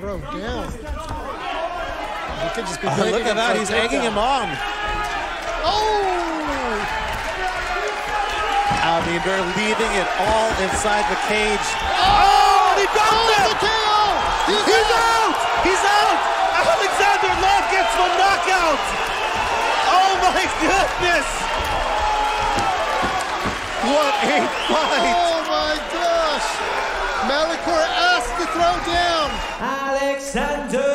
throw down. He could just be Oh, look at that. He's egging him on. Oh! Albinder leaving it all inside the cage. Oh! oh he dropped oh, the He's, He's out! He's out! Alexander Loof gets the knockout! Oh my goodness! What a oh, fight! Oh my gosh! Malikor asked to throw down. Alexander